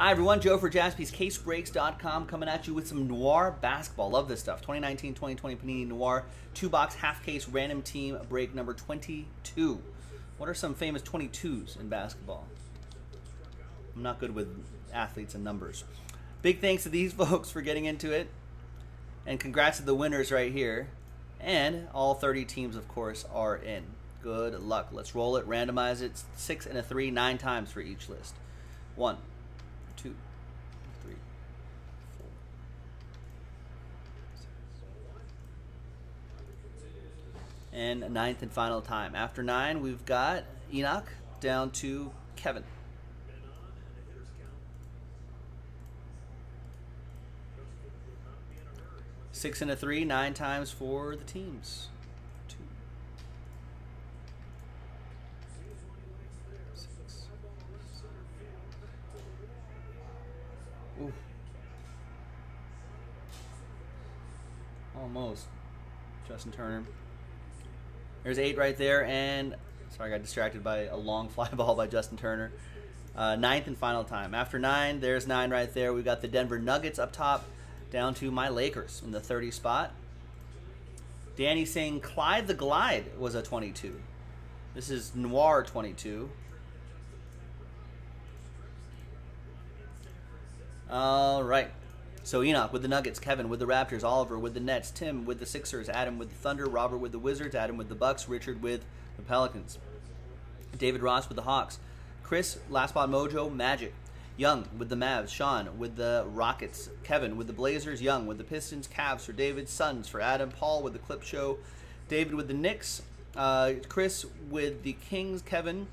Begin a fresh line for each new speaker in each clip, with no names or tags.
Hi, everyone. Joe for jaspyscasebreaks.com coming at you with some Noir basketball. Love this stuff. 2019 2020 Panini Noir two box half case random team break number 22. What are some famous 22s in basketball? I'm not good with athletes and numbers. Big thanks to these folks for getting into it. And congrats to the winners right here. And all 30 teams, of course, are in. Good luck. Let's roll it, randomize it. Six and a three, nine times for each list. One, two, three, four. And ninth and final time. After nine, we've got Enoch down to Kevin. Six and a three, nine times for the teams. Two. Six. Ooh. Almost. Justin Turner. There's eight right there, and sorry, I got distracted by a long fly ball by Justin Turner. Uh, ninth and final time. After nine, there's nine right there. We've got the Denver Nuggets up top down to my Lakers in the 30 spot. Danny saying Clyde the Glide was a 22. This is Noir 22. All right. So Enoch with the Nuggets, Kevin with the Raptors, Oliver with the Nets, Tim with the Sixers, Adam with the Thunder, Robert with the Wizards, Adam with the Bucks, Richard with the Pelicans, David Ross with the Hawks, Chris, Last Spot Mojo, Magic, Young with the Mavs, Sean with the Rockets, Kevin with the Blazers, Young with the Pistons, Cavs for David, Suns for Adam, Paul with the Clip Show, David with the Knicks, uh, Chris with the Kings, Kevin,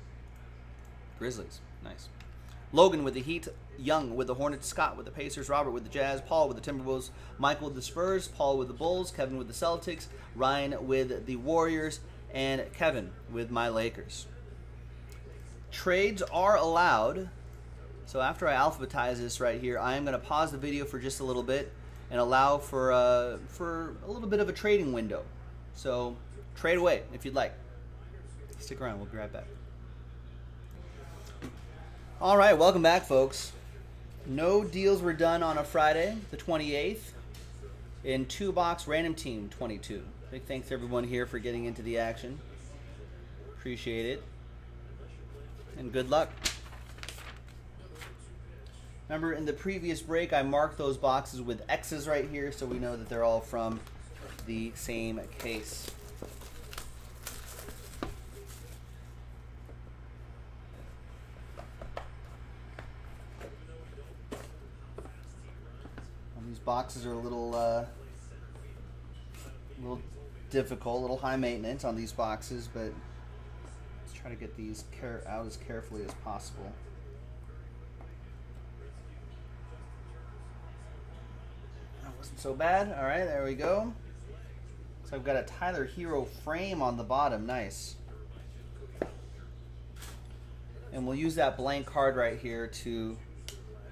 Grizzlies, nice. Logan with the Heat, Young with the Hornets, Scott with the Pacers, Robert with the Jazz, Paul with the Timberwolves, Michael with the Spurs, Paul with the Bulls, Kevin with the Celtics, Ryan with the Warriors, and Kevin with my Lakers. Trades are allowed so after I alphabetize this right here, I am going to pause the video for just a little bit and allow for, uh, for a little bit of a trading window. So trade away if you'd like. Stick around, we'll be right back. All right, welcome back, folks. No deals were done on a Friday, the 28th, in two box random team 22. Big thanks to everyone here for getting into the action. Appreciate it. And good luck. Remember in the previous break, I marked those boxes with X's right here so we know that they're all from the same case. Boxes are a little, uh, little difficult, a little high maintenance on these boxes, but let's try to get these care out as carefully as possible. That wasn't so bad. All right, there we go. So I've got a Tyler Herro frame on the bottom. Nice. And we'll use that blank card right here to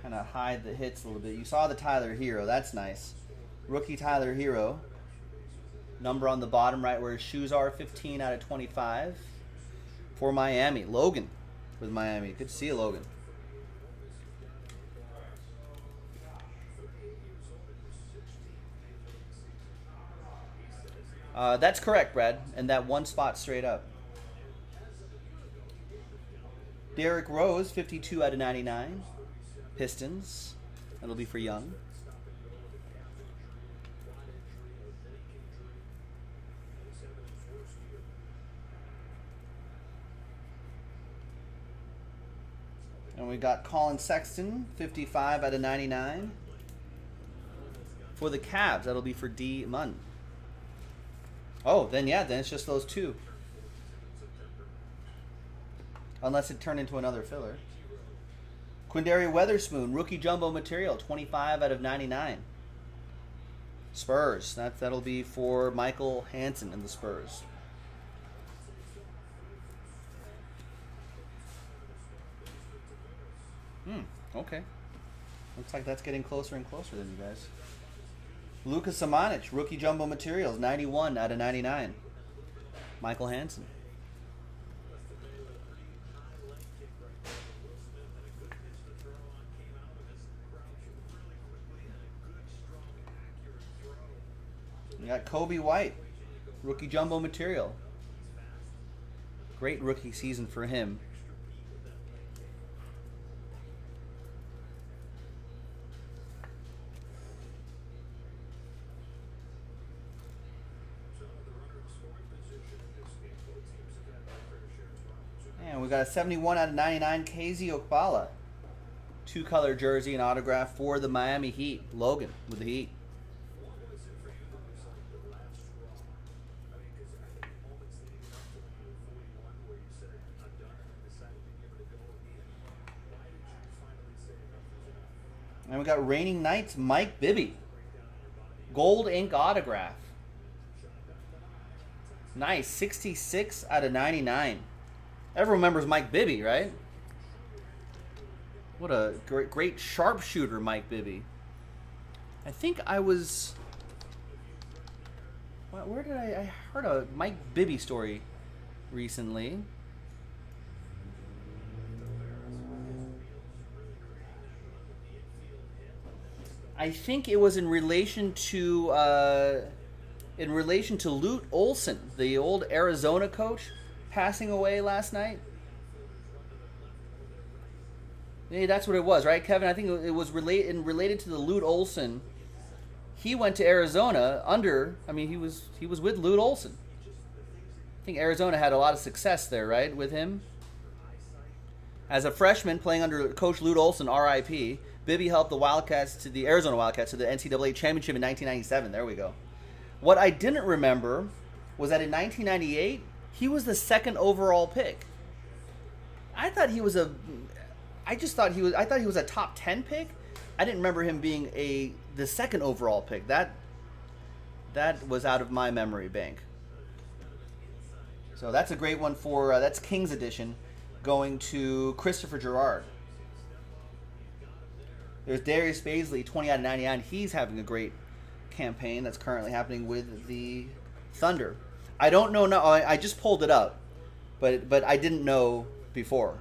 kind of hide the hits a little bit. You saw the Tyler Herro. That's nice. Rookie Tyler Herro. Number on the bottom right where his shoes are, 15 out of 25 for Miami. Logan with Miami. Good to see you, Logan. Uh, that's correct, Brad. And that one spot straight up. Derrick Rose, 52 out of 99. Pistons. That'll be for Young. And we got Collin Sexton, 55 out of 99. For the Cavs, that'll be for D. Munn. Oh, then yeah, then it's just those two. Unless it turned into another filler. Quinndary Weatherspoon, rookie jumbo material, 25 out of 99. Spurs. That, that'll be for Michael Hansen and the Spurs. Hmm, okay. Looks like that's getting closer and closer than you guys. Lucas Samanic, rookie jumbo materials, 91 out of 99. Michael Hansen. Got Coby White, rookie jumbo material. Great rookie season for him. And we got a 71 out of 99 KZ Okpala. Two color jersey and autograph for the Miami Heat. Logan with the Heat. And we got Reigning Knights Mike Bibby. Gold ink autograph. Nice. 66 out of 99. Everyone remembers Mike Bibby, right? What a great, great sharpshooter, Mike Bibby. I think I was. Where did I? I heard a Mike Bibby story recently. I think it was in relation to uh, in relation to Lute Olson, the old Arizona coach, passing away last night. Yeah, that's what it was, right, Kevin? I think it was related related to the Lute Olson. He went to Arizona under. I mean, he was he was with Lute Olson. I think Arizona had a lot of success there, right, with him. As a freshman playing under Coach Lute Olson, R.I.P. Bibby helped the Wildcats to the Arizona Wildcats to the NCAA championship in 1997. There we go. What I didn't remember was that in 1998 he was the second overall pick. I thought he was a. I just thought he was. I thought he was a top 10 pick. I didn't remember him being a the second overall pick. That that was out of my memory bank. So that's a great one for uh, that's Kings edition, going to Christopher Gerard. There's Darius Bazley, 20 out of 99. He's having a great campaign that's currently happening with the Thunder. I don't know now. I, I just pulled it up, but but I didn't know before.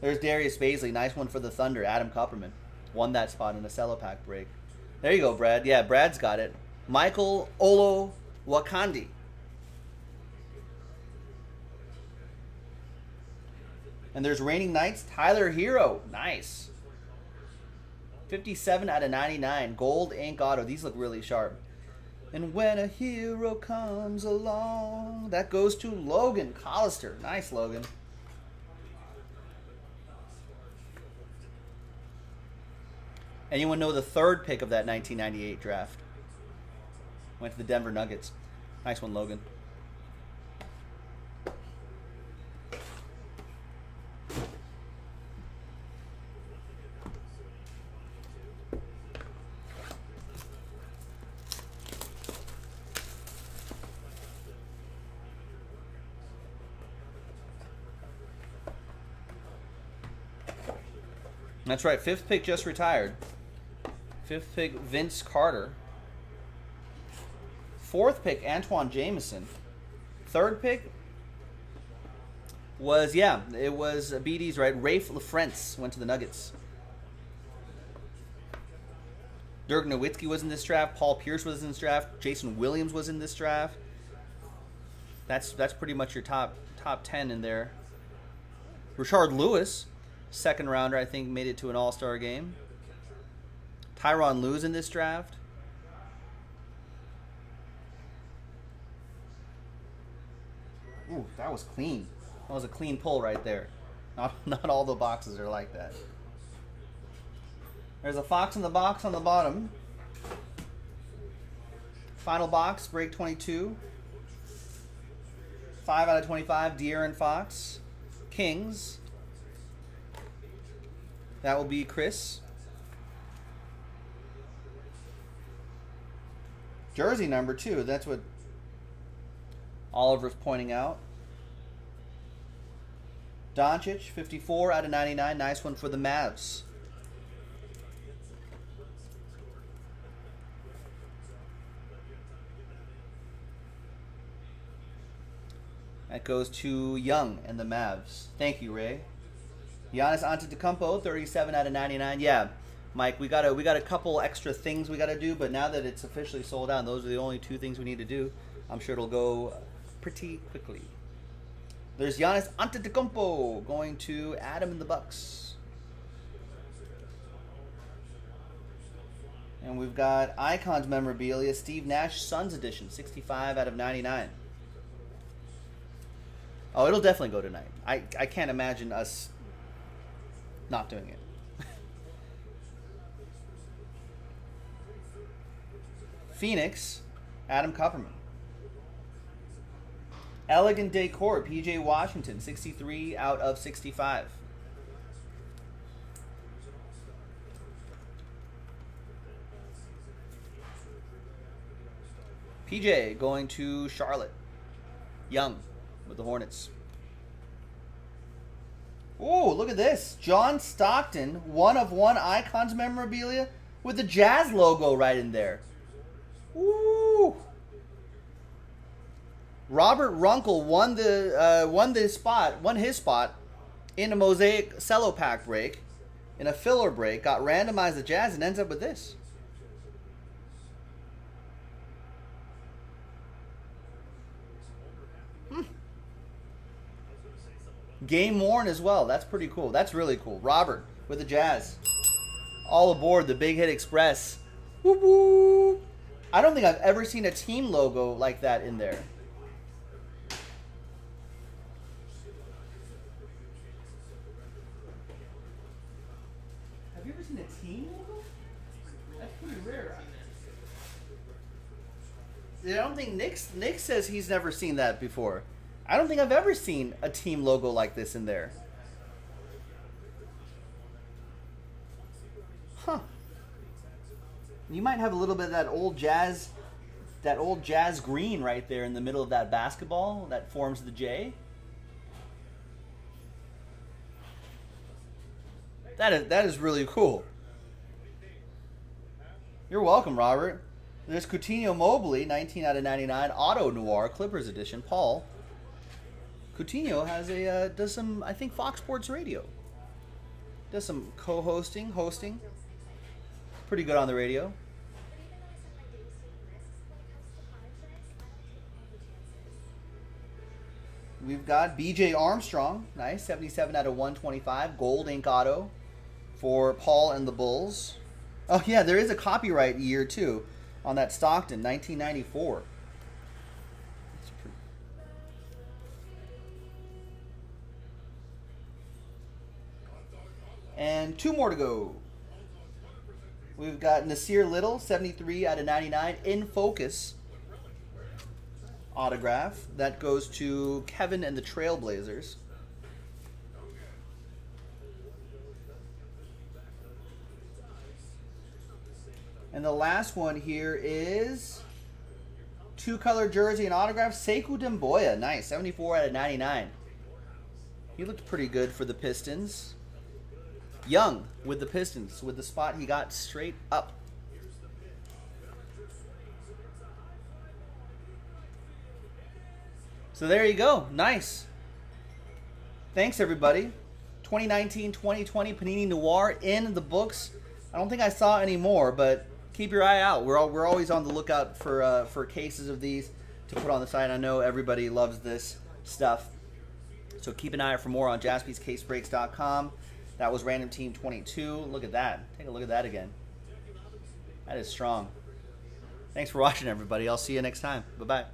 There's Darius Bazley, nice one for the Thunder. Adam Kupperman won that spot in a cello pack break. There you go, Brad. Yeah, Brad's got it. Michael Olo Wakandi. And there's Reigning Knights, Tyler Herro. Nice. 57 out of 99. Gold ink auto. These look really sharp. And when a hero comes along, that goes to Logan Collister. Nice, Logan. Anyone know the third pick of that 1998 draft? Went to the Denver Nuggets. Nice one, Logan. That's right. Fifth pick just retired. Fifth pick Vince Carter. Fourth pick Antoine Jamison. Third pick was yeah, it was BD's right. Raef LaFrentz went to the Nuggets. Dirk Nowitzki was in this draft. Paul Pierce was in this draft. Jason Williams was in this draft. That's that's pretty much your top top ten in there. Rashard Lewis second rounder, I think, made it to an All Star game. Tyronn Lue's in this draft. Ooh, that was clean. That was a clean pull right there. Not, not all the boxes are like that. There's a fox in the box on the bottom. Final box, break 22. 5 out of 25, De'Aaron Fox. Kings. That will be Chris. Jersey number two. That's what Oliver's pointing out. Doncic, 54 out of 99. Nice one for the Mavs. That goes to Young and the Mavs. Thank you, Ray. Giannis Antetokounmpo, 37 out of 99. Yeah, Mike, we got a we got a couple extra things we got to do, but now that it's officially sold out, those are the only two things we need to do. I'm sure it'll go pretty quickly. There's Giannis Antetokounmpo going to Adam and the Bucks. And we've got Icons memorabilia, Steve Nash Suns edition, 65 out of 99. Oh, it'll definitely go tonight. I, I can't imagine us not doing it. Phoenix, Adam Kupperman. Elegant Decor, PJ Washington, 63 out of 65. PJ going to Charlotte. Young with the Hornets. Oh, look at this. John Stockton, one of one Icons memorabilia with the Jazz logo right in there. Ooh. Robert Runkle won the uh, won the spot, won his spot in a mosaic cello pack break, in a filler break, got randomized the Jazz and ends up with this. Game worn as well. That's pretty cool. That's really cool. Robert with the Jazz. All aboard the Big Hit Express. Woo woo. I don't think I've ever seen a team logo like that in there. Have you ever seen a team logo? That's pretty rare. I don't think Nick Nick says he's never seen that before. I don't think I've ever seen a team logo like this in there. Huh. You might have a little bit of that old jazz that old jazz green right there in the middle of that basketball that forms the J. That is that is really cool. You're welcome, Robert. There's Cuttino Mobley, 19 out of 99, Auto Noir, Clippers edition. Paul. Cuttino has a uh, does some I think Fox Sports Radio. Does some co-hosting, hosting. Pretty good on the radio. We've got BJ Armstrong, nice, 77 out of 125, gold ink auto for Paul and the Bulls. Oh yeah, there is a copyright year too on that Stockton, 1994. And two more to go. We've got Nassir Little, 73 out of 99, in focus autograph. That goes to Kevin and the Trailblazers. And the last one here is two color jersey and autograph. Sekou Doumbouya, nice, 74 out of 99. He looked pretty good for the Pistons. Young with the Pistons, with the spot he got straight up. So there you go. Nice. Thanks, everybody. 2019-2020 Panini Noir in the books. I don't think I saw any more, but keep your eye out. We're all, we're always on the lookout for uh, for cases of these to put on the site. I know everybody loves this stuff, so keep an eye out for more on JaspysCaseBreaks.com. That was Random Team 22. Look at that. Take a look at that again. That is strong. Thanks for watching, everybody. I'll see you next time. Bye bye.